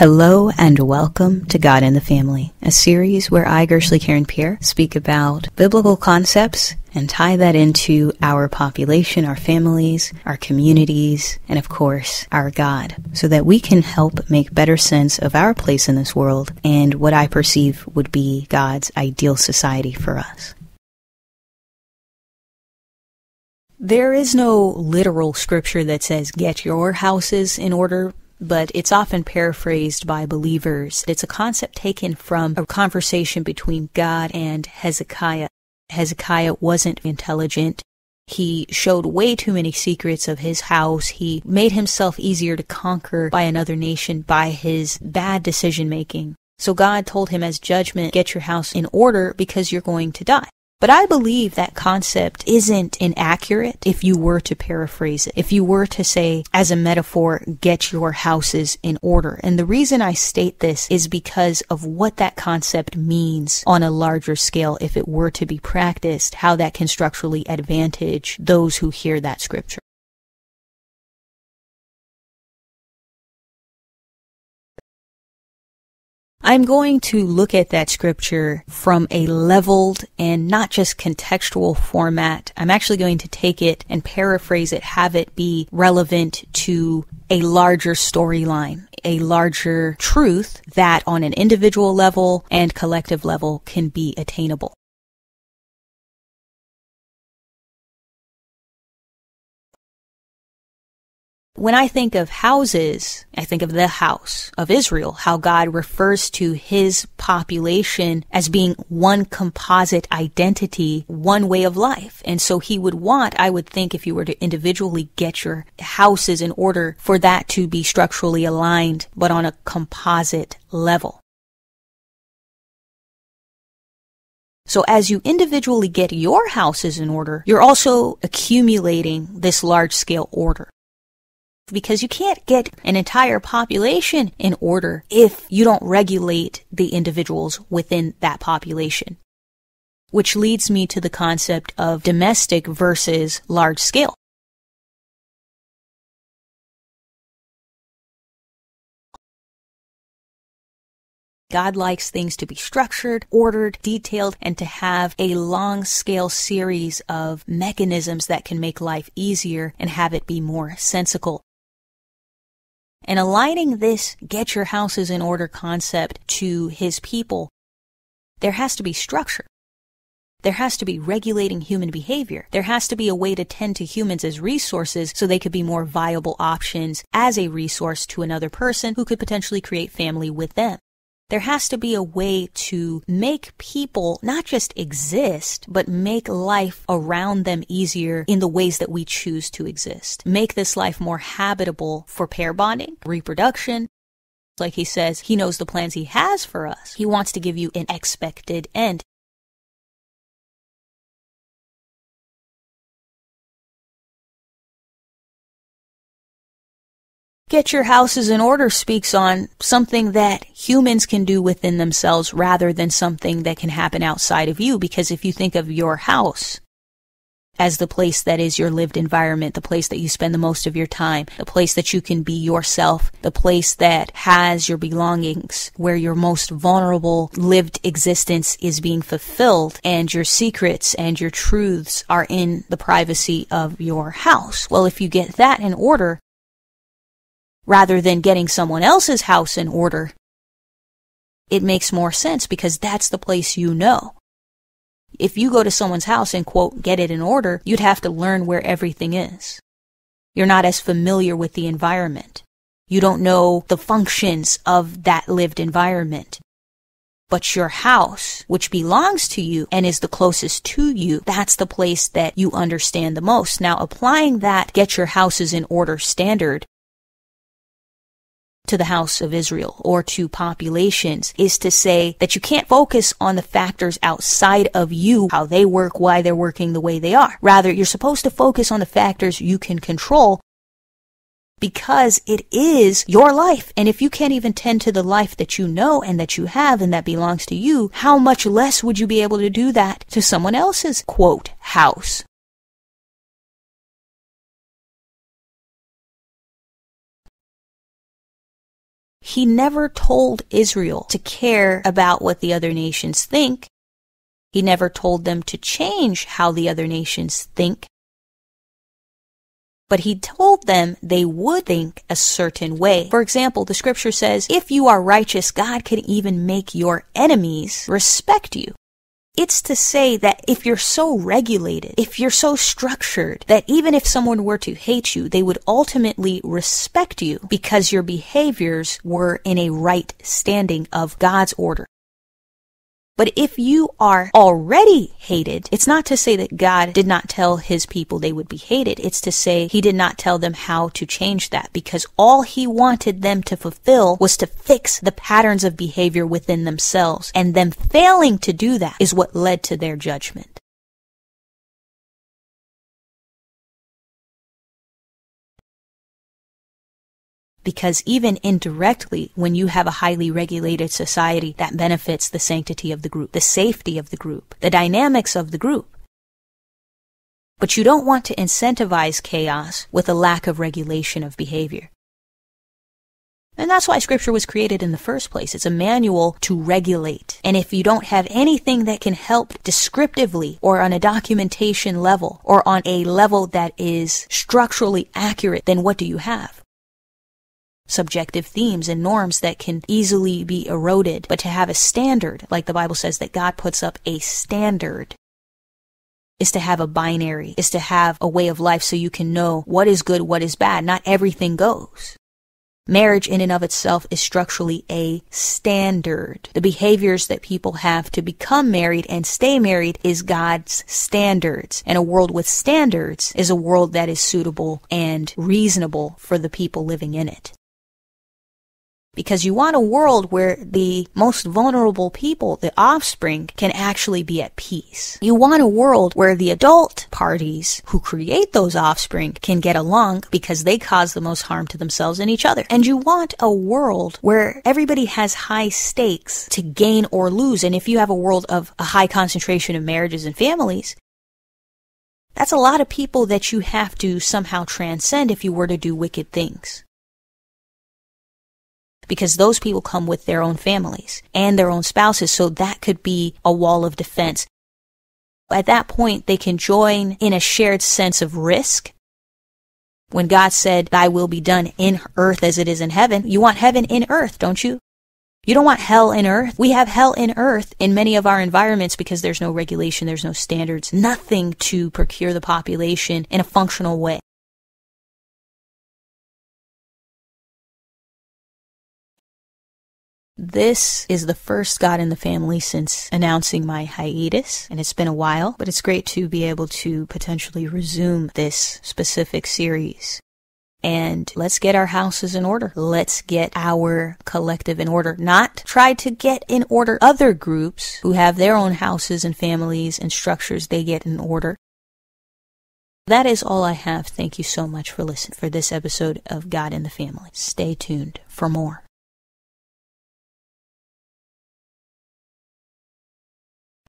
Hello and welcome to God and the Family, a series where I, Gershly Karen Pierre, speak about biblical concepts and tie that into our population, our families, our communities, and of course, our God, so that we can help make better sense of our place in this world and what I perceive would be God's ideal society for us. There is no literal scripture that says, get your houses in order but it's often paraphrased by believers. It's a concept taken from a conversation between God and Hezekiah. Hezekiah wasn't intelligent. He showed way too many secrets of his house. He made himself easier to conquer by another nation by his bad decision making. So God told him as judgment, get your house in order because you're going to die. But I believe that concept isn't inaccurate if you were to paraphrase it. If you were to say, as a metaphor, get your houses in order. And the reason I state this is because of what that concept means on a larger scale if it were to be practiced, how that can structurally advantage those who hear that scripture. I'm going to look at that scripture from a leveled and not just contextual format. I'm actually going to take it and paraphrase it, have it be relevant to a larger storyline, a larger truth that on an individual level and collective level can be attainable. When I think of houses, I think of the house of Israel, how God refers to his population as being one composite identity, one way of life. And so he would want, I would think, if you were to individually get your houses in order for that to be structurally aligned, but on a composite level. So as you individually get your houses in order, you're also accumulating this large scale order because you can't get an entire population in order if you don't regulate the individuals within that population. Which leads me to the concept of domestic versus large scale. God likes things to be structured, ordered, detailed, and to have a long scale series of mechanisms that can make life easier and have it be more sensical. And aligning this get your houses in order concept to his people, there has to be structure. There has to be regulating human behavior. There has to be a way to tend to humans as resources so they could be more viable options as a resource to another person who could potentially create family with them. There has to be a way to make people not just exist, but make life around them easier in the ways that we choose to exist. Make this life more habitable for pair bonding, reproduction, like he says, he knows the plans he has for us. He wants to give you an expected end. Get Your Houses in Order speaks on something that humans can do within themselves rather than something that can happen outside of you. Because if you think of your house as the place that is your lived environment, the place that you spend the most of your time, the place that you can be yourself, the place that has your belongings, where your most vulnerable lived existence is being fulfilled, and your secrets and your truths are in the privacy of your house. Well, if you get that in order, rather than getting someone else's house in order, it makes more sense because that's the place you know. If you go to someone's house and quote, get it in order, you'd have to learn where everything is. You're not as familiar with the environment. You don't know the functions of that lived environment. But your house, which belongs to you and is the closest to you, that's the place that you understand the most. Now, applying that get your houses in order standard to the house of Israel or to populations is to say that you can't focus on the factors outside of you, how they work, why they're working the way they are. Rather, you're supposed to focus on the factors you can control because it is your life. And if you can't even tend to the life that you know and that you have and that belongs to you, how much less would you be able to do that to someone else's quote house? He never told Israel to care about what the other nations think. He never told them to change how the other nations think. But he told them they would think a certain way. For example, the scripture says, if you are righteous, God can even make your enemies respect you. It's to say that if you're so regulated, if you're so structured, that even if someone were to hate you, they would ultimately respect you because your behaviors were in a right standing of God's order. But if you are already hated, it's not to say that God did not tell his people they would be hated. It's to say he did not tell them how to change that because all he wanted them to fulfill was to fix the patterns of behavior within themselves. And them failing to do that is what led to their judgment. Because even indirectly, when you have a highly regulated society, that benefits the sanctity of the group, the safety of the group, the dynamics of the group. But you don't want to incentivize chaos with a lack of regulation of behavior. And that's why scripture was created in the first place. It's a manual to regulate. And if you don't have anything that can help descriptively or on a documentation level or on a level that is structurally accurate, then what do you have? Subjective themes and norms that can easily be eroded, but to have a standard, like the Bible says that God puts up a standard, is to have a binary, is to have a way of life so you can know what is good, what is bad. Not everything goes. Marriage in and of itself is structurally a standard. The behaviors that people have to become married and stay married is God's standards. And a world with standards is a world that is suitable and reasonable for the people living in it because you want a world where the most vulnerable people, the offspring, can actually be at peace. You want a world where the adult parties who create those offspring can get along because they cause the most harm to themselves and each other. And you want a world where everybody has high stakes to gain or lose. And if you have a world of a high concentration of marriages and families, that's a lot of people that you have to somehow transcend if you were to do wicked things because those people come with their own families and their own spouses. So that could be a wall of defense. At that point, they can join in a shared sense of risk. When God said, Thy will be done in earth as it is in heaven, you want heaven in earth, don't you? You don't want hell in earth. We have hell in earth in many of our environments because there's no regulation, there's no standards, nothing to procure the population in a functional way. This is the first God and the family since announcing my hiatus, and it's been a while, but it's great to be able to potentially resume this specific series. And let's get our houses in order. Let's get our collective in order. Not try to get in order other groups who have their own houses and families and structures they get in order. That is all I have. Thank you so much for listening for this episode of God and the Family. Stay tuned for more.